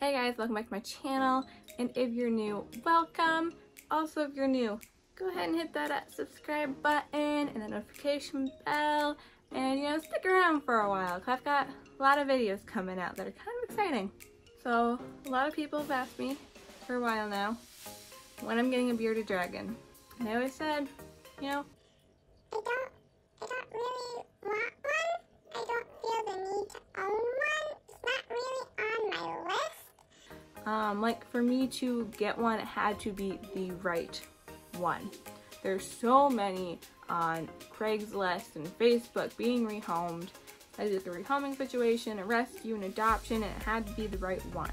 Hey guys, welcome back to my channel. And if you're new, welcome. Also, if you're new, go ahead and hit that uh, subscribe button and the notification bell. And you know, stick around for a while because I've got a lot of videos coming out that are kind of exciting. So, a lot of people have asked me for a while now when I'm getting a bearded dragon. And I always said, you know, I don't, I don't really want one. I don't feel the need to own one. It's not really on my list. Um, like for me to get one, it had to be the right one. There's so many on Craigslist and Facebook being rehomed. I did the rehoming situation, a rescue, an adoption, and it had to be the right one.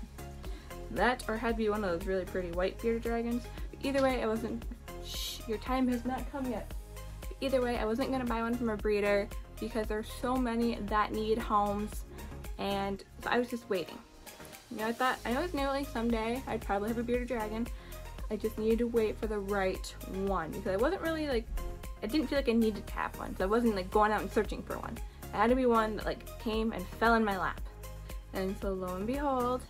That or had to be one of those really pretty white bearded dragons. But either way, I wasn't. Shh, your time has not come yet. But either way, I wasn't gonna buy one from a breeder because there's so many that need homes, and so I was just waiting. You know, I thought I always knew like someday I'd probably have a bearded dragon. I just needed to wait for the right one because I wasn't really like I didn't feel like I needed to have one. So I wasn't like going out and searching for one. It had to be one that like came and fell in my lap. And so lo and behold,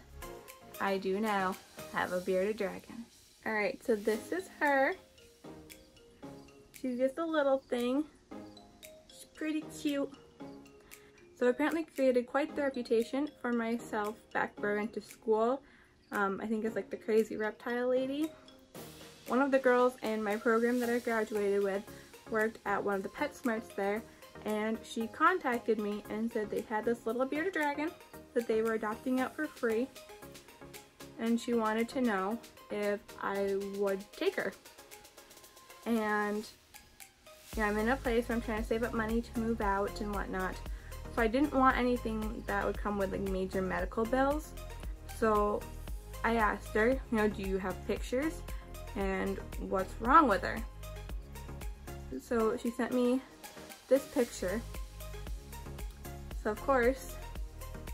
I do now have a bearded dragon. Alright, so this is her. She's just a little thing. She's pretty cute. So I apparently created quite the reputation for myself back where I went to school. Um, I think it's like the crazy reptile lady. One of the girls in my program that I graduated with worked at one of the PetSmarts there and she contacted me and said they had this little bearded dragon that they were adopting out for free and she wanted to know if I would take her. And yeah, I'm in a place where I'm trying to save up money to move out and whatnot. So I didn't want anything that would come with like major medical bills. So I asked her, you know, do you have pictures and what's wrong with her? So she sent me this picture. So of course,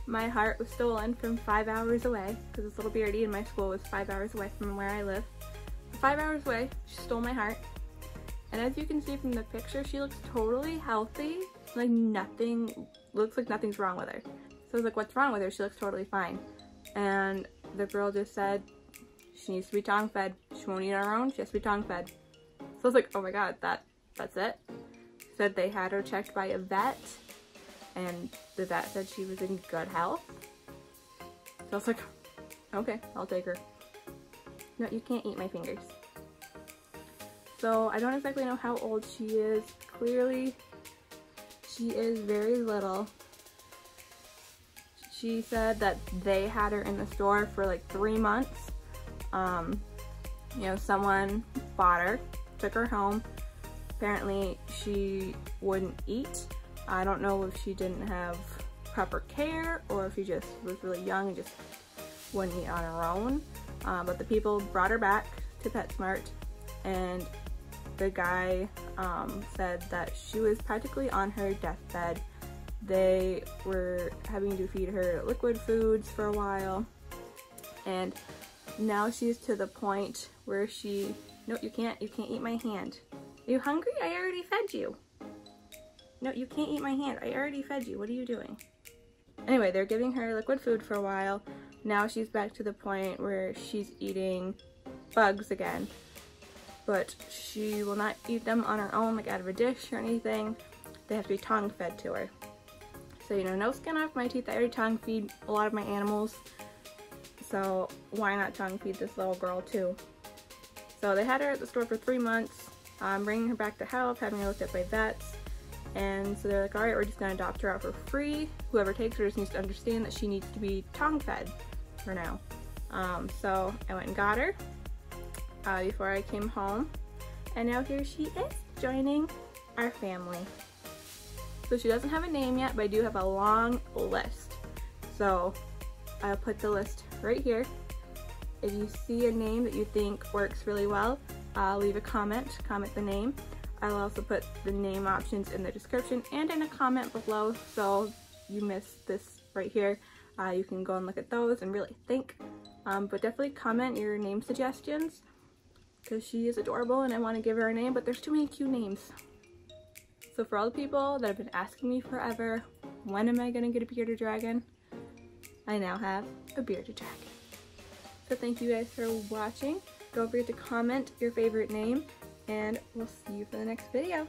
my heart was stolen from five hours away because this little beardie in my school was five hours away from where I live. Five hours away, she stole my heart. And as you can see from the picture, she looks totally healthy. Like nothing, looks like nothing's wrong with her. So I was like, what's wrong with her? She looks totally fine. And the girl just said she needs to be tongue fed. She won't eat on her own, she has to be tongue fed. So I was like, oh my god, that that's it. Said they had her checked by a vet and the vet said she was in good health. So I was like, okay, I'll take her. No, you can't eat my fingers. So I don't exactly know how old she is. Clearly, she is very little. She said that they had her in the store for like three months. Um, you know, someone bought her, took her home. Apparently, she wouldn't eat. I don't know if she didn't have proper care or if she just was really young and just wouldn't eat on her own. Uh, but the people brought her back to PetSmart and the guy um, said that she was practically on her deathbed. They were having to feed her liquid foods for a while and now she's to the point where she, no you can't, you can't eat my hand. Are you hungry? I already fed you. No, you can't eat my hand. I already fed you. What are you doing? Anyway, they're giving her liquid food for a while. Now she's back to the point where she's eating bugs again. But she will not eat them on her own, like out of a dish or anything. They have to be tongue fed to her. So, you know, no skin off my teeth. I already tongue feed a lot of my animals. So why not tongue feed this little girl too? So they had her at the store for three months, um, bringing her back to health, having her looked at by vets. And so they're like, all right, we're just gonna adopt her out for free. Whoever takes her just needs to understand that she needs to be tongue fed for now. Um, so I went and got her uh, before I came home. And now here she is joining our family. So she doesn't have a name yet, but I do have a long list. So I'll put the list right here. If you see a name that you think works really well, uh, leave a comment, comment the name. I'll also put the name options in the description and in a comment below so you miss this right here. Uh, you can go and look at those and really think. Um, but definitely comment your name suggestions because she is adorable and I want to give her a name, but there's too many cute names. So for all the people that have been asking me forever, when am I going to get a bearded dragon? I now have a bearded dragon. So thank you guys for watching. Don't forget to comment your favorite name, and we'll see you for the next video.